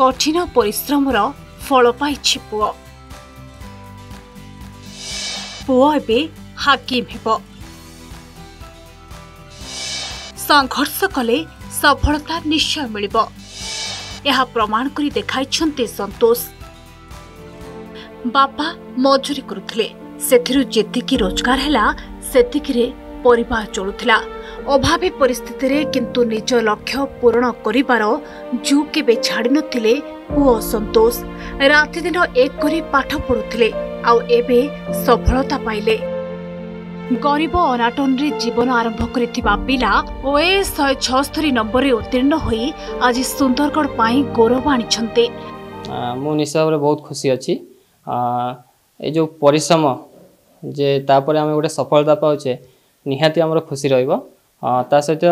କଠିନ ପରିଶ୍ରମର ଫଳ ପାଇଛି ପୁଅ। ପୁଅ ଏବେ ହାକିମ ହେବ। ସଂଘର୍ଷ କଲେ ସଫଳତା ନିଶ୍ଚୟ ମିଳିବ। ଏହା ପ୍ରମାଣ କରି ଦେଖାଇଛନ୍ତି ସନ୍ତୋଷ। ବାପା ମଜୁରୀ କରୁଥିଲେ। ସେଥିରୁ ଯେତିକି ରୋଜଗାର ହେଲା ସେତିକିରେ ପରିବାର ଚଳୁଥିଲା। ଅଭାବୀ ପରିସ୍ଥିତିରେ କିନ୍ତୁ ନିଜ ଲକ୍ଷ୍ୟ ପୂରଣ କରିବାର ଜୁ କେବେ ଛାଡ଼ିନଥିଲେ ପୁଅ ସନ୍ତୋଷ ରାତିଦିନ ଏକ କରି ପାଠ ପଢୁଥିଲେ ଆଉ ଏବେ ସଫଳତା ପାଇଲେ। ଗରିବ ଅନାଟନରେ ଜୀବନ ଆରମ୍ଭ କରିଥିବା ପିଲା ଓଏଏସ୍ ଶହେ ଛଅସ୍ତରୀ ନମ୍ବରରେ ଉତ୍ତୀର୍ଣ୍ଣ ହୋଇ ଆଜି ସୁନ୍ଦରଗଡ଼ ପାଇଁ ଗୌରବ ଆଣିଛନ୍ତି। ମୁଁ ଭାବରେ ବହୁତ ଖୁସି ଅଛି। ଏଇ ଯେଉଁ ପରିଶ୍ରମ ଯେ ତାପରେ ଆମେ ଗୋଟେ ସଫଳତା ପାଉଛେ ନିହାତି ଆମର ଖୁସି ରହିବ। ତା ସହିତ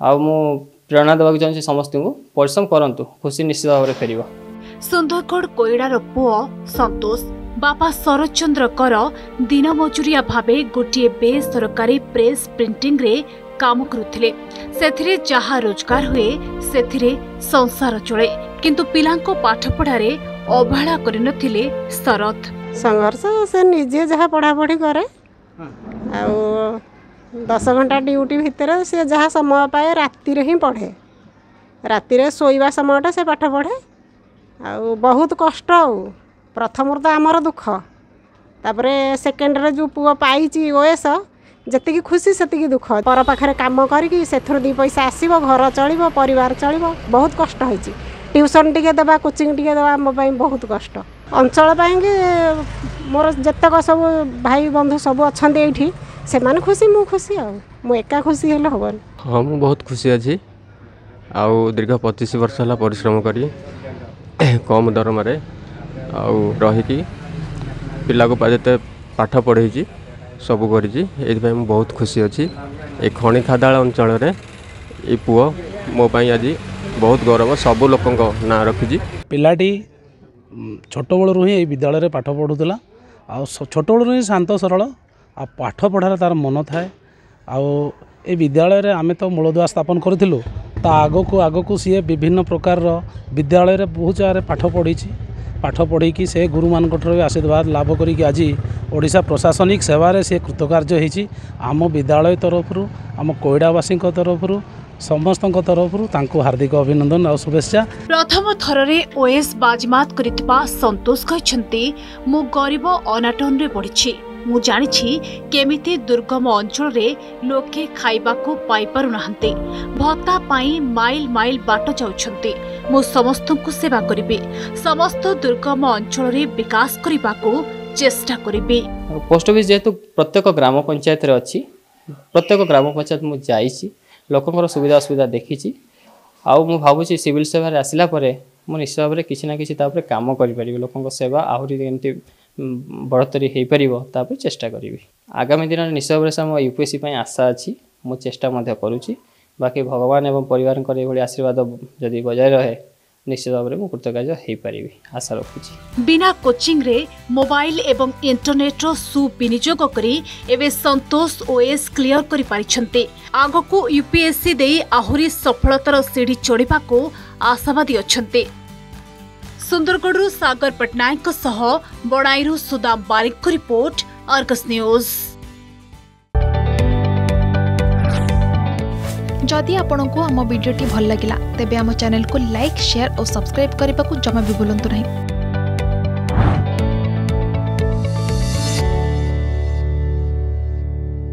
ଆଉ ମୁଁ ପ୍ରେରଣା ଦେବାକୁ ଚାହୁଁଛି ସମସ୍ତଙ୍କୁ ପରିଶ୍ରମ କରନ୍ତୁ ଖୁସି ନିଶ୍ଚିତ ଭାବରେ ଫେରିବ। ସୁନ୍ଦରଗଡ଼ କୋଇଡ଼ାର ପୁଅ ସନ୍ତୋଷ ବାପା ଶରତ ଚନ୍ଦ୍ର କର ଦିନ ମଜୁରିଆ ଭାବେ ଗୋଟିଏ ବେସରକାରୀ ପ୍ରେସ୍ ପ୍ରିଣ୍ଟିଂରେ କାମ କରୁଥିଲେ। ସେଥିରେ ଯାହା ରୋଜଗାର ହୁଏ ସେଥିରେ ସଂସାର ଚଳେ। କିନ୍ତୁ ପିଲାଙ୍କ ପାଠପଢ଼ାରେ ଅବହେଳା କରିନଥିଲେ ଶରତ। ସଂଘର୍ଷ ସେ ନିଜେ ଯାହା ପଢ଼ାପଢ଼ି କରେ। ଆଉ ଦଶ ଘଣ୍ଟା ଡ୍ୟୁଟି ଭିତରେ ସେ ଯାହା ସମୟ ପାଏ ରାତିରେ ହିଁ ପଢ଼େ। ରାତିରେ ଶୋଇବା ସମୟଟା ସେ ପାଠ ପଢ଼େ। ଆଉ ବହୁତ କଷ୍ଟ ଆଉ। ପ୍ରଥମରୁ ତ ଆମର ଦୁଃଖ। ତାପରେ ସେକେଣ୍ଡରେ ଯେଉଁ ପୁଅ ପାଇଛି ଓଏସ୍ ଯେତିକି ଖୁସି ସେତିକି ଦୁଃଖ। ପର ପାଖରେ କାମ କରିକି ସେଥିରୁ ଦୁଇ ପଇସା ଆସିବ ଘର ଚଳିବ ପରିବାର ଚଳିବ ବହୁତ କଷ୍ଟ ହେଇଛି। ଟ୍ୟୁସନ୍ ଟିକେ ଦେବା କୋଚିଂ ଟିକେ ଦେବା ଆମ ପାଇଁ ବହୁତ କଷ୍ଟ। ଅଞ୍ଚଳ ପାଇଁକି ମୋର ଯେତେକ ସବୁ ଭାଇ ବନ୍ଧୁ ସବୁ ଅଛନ୍ତି ଏଇଠି ସେମାନେ ଖୁସି ମୁଁ ଖୁସି ଆଉ। ମୁଁ ଏକା ଖୁସି ହେଲେ ହେବନି। ହଁ ମୁଁ ବହୁତ ଖୁସି ଅଛି। ଆଉ ଦୀର୍ଘ ପଚିଶ ବର୍ଷ ହେଲା ପରିଶ୍ରମ କରି କମ୍ ଦରମାରେ ଆଉ ରହିକି ପିଲାକୁ ଯେତେ ପାଠ ପଢ଼େଇଛି ସବୁ କରିଛି ଏଇଥିପାଇଁ ମୁଁ ବହୁତ ଖୁସି ଅଛି। ଏ ଖଣି ଖାଦାଳ ଅଞ୍ଚଳରେ ଏଇ ପୁଅ ମୋ ପାଇଁ ଆଜି ବହୁତ ଗୌରବ ସବୁ ଲୋକଙ୍କ ନାଁ ରଖିଛି। ପିଲାଟି ଛୋଟବେଳରୁ ହିଁ ଏଇ ବିଦ୍ୟାଳୟରେ ପାଠ ପଢ଼ୁଥିଲା। ଆଉ ଛୋଟବେଳରୁ ହିଁ ଶାନ୍ତ ସରଳ। ଆଉ ପାଠ ପଢ଼ାରେ ତା'ର ମନ ଥାଏ। ଆଉ ଏଇ ବିଦ୍ୟାଳୟରେ ଆମେ ତ ମୂଳଦୁଆ ସ୍ଥାପନ କରିଥିଲୁ। ତା ଆଗକୁ ଆଗକୁ ସିଏ ବିଭିନ୍ନ ପ୍ରକାରର ବିଦ୍ୟାଳୟରେ ବହୁତ ଜାଗାରେ ପାଠ ପଢ଼ିଛି। ପାଠ ପଢ଼ିକି ସେ ଗୁରୁମାନଙ୍କଠାରୁ ବି ଆଶୀର୍ବାଦ ଲାଭ କରିକି ଆଜି ଓଡ଼ିଶା ପ୍ରଶାସନିକ ସେବାରେ ସେ କୃତକାର୍ଯ୍ୟ ହେଇଛି। ଆମ ବିଦ୍ୟାଳୟ ତରଫରୁ ଆମ କୋଇଡ଼ାବାସୀଙ୍କ ତରଫରୁ ସମସ୍ତଙ୍କ ତରଫରୁ ତାଙ୍କୁ ହାର୍ଦ୍ଦିକ ଅଭିନନ୍ଦନ ଆଉ ଶୁଭେଚ୍ଛା। ପ୍ରଥମ ଥରରେ ଓଏସ୍ ବାଜିମାତ କରିଥିବା ସନ୍ତୋଷ କହିଛନ୍ତି ମୁଁ ଗରିବ ଅନାଟନରେ ବଢ଼ିଛି ମୁଁ ଜାଣିଛି କେମିତି ଦୁର୍ଗମ ଅଞ୍ଚଳରେ ଲୋକେ ଖାଇବାକୁ ପାଇପାରୁନାହାନ୍ତି। ଭତ୍ତା ପାଇଁ ମାଇଲ ମାଇଲ ବାଟ ଯାଉଛନ୍ତି। ମୁଁ ସମସ୍ତଙ୍କୁ ସେବା କରିବି। ସମସ୍ତ ଦୁର୍ଗମ ଅଞ୍ଚଳରେ ବିକାଶ କରିବାକୁ ଚେଷ୍ଟା କରିବି। ଆଉ ପୋଷ୍ଟ ଅଫିସ୍ ଯେହେତୁ ପ୍ରତ୍ୟେକ ଗ୍ରାମ ପଞ୍ଚାୟତରେ ଅଛି ପ୍ରତ୍ୟେକ ଗ୍ରାମ ପଞ୍ଚାୟତ ମୁଁ ଯାଇଛି ଲୋକଙ୍କର ସୁବିଧା ଅସୁବିଧା ଦେଖିଛି। ଆଉ ମୁଁ ଭାବୁଛି ସିଭିଲ ସେବାରେ ଆସିଲା ପରେ ମୁଁ ନିଶ୍ଚିତ ଭାବରେ କିଛି ନା କିଛି ତାପରେ କାମ କରିପାରିବି। ଲୋକଙ୍କ ସେବା ଆହୁରି କେମିତି ଉଁ, ବଢ଼ୋତ୍ତରୀ ହେଇପାରିବ ତା ପାଇଁ ଚେଷ୍ଟା କରିବି। ଆଗାମୀ ଦିନରେ ନିଶ୍ଚିତ ଭାବରେ ସାର୍ ମୋ ୟୁ ପି ଏସ୍ ସି ପାଇଁ ଆଶା ଅଛି ମୁଁ ଚେଷ୍ଟା ମଧ୍ୟ କରୁଛି। ବାକି ଭଗବାନ ଏବଂ ପରିବାରଙ୍କର ଏଭଳି ଆଶୀର୍ବାଦ ଯଦି ବଜାୟ ରହେ ନିଶ୍ଚିତ ଭାବରେ ମୁଁ କୃତକାର୍ଯ୍ୟ ହେଇପାରିବି। ଆଶା ରଖୁଛି। ବିନା କୋଚିଂରେ ମୋବାଇଲ ଏବଂ ଇଣ୍ଟରନେଟ୍ର ସୁବିନିଯୋଗ କରି ଏବେ ସନ୍ତୋଷ ଓଏସ୍ କ୍ଲିୟର କରିପାରିଛନ୍ତି। ଆଗକୁ ୟୁପିଏସ୍ସି ଦେଇ ଆହୁରି ସଫଳତାର ସିଢ଼ି ଚଢ଼ିବାକୁ ଆଶାବାଦୀ ଅଛନ୍ତି। ସୁନ୍ଦରଗଡ଼ରୁ ସାଗର ପଟ୍ଟନାୟକଙ୍କ ସହ ବଣାଇରୁ ସୁଦାମ ବାରିକଙ୍କ ରିପୋର୍ଟ ଅର୍ଗସ୍ ନ୍ୟୁଜ୍ ଯଦି ଆପଣଙ୍କୁ ଆମ ଭିଡ଼ିଓଟି ଭଲ ଲାଗିଲା ତେବେ ଆମ ଚ୍ୟାନେଲକୁ ଲାଇକ୍ ସେୟାର ଓ ସବସ୍କ୍ରାଇବ୍ କରିବାକୁ ଜମା ବି ଭୁଲନ୍ତୁ ନାହିଁ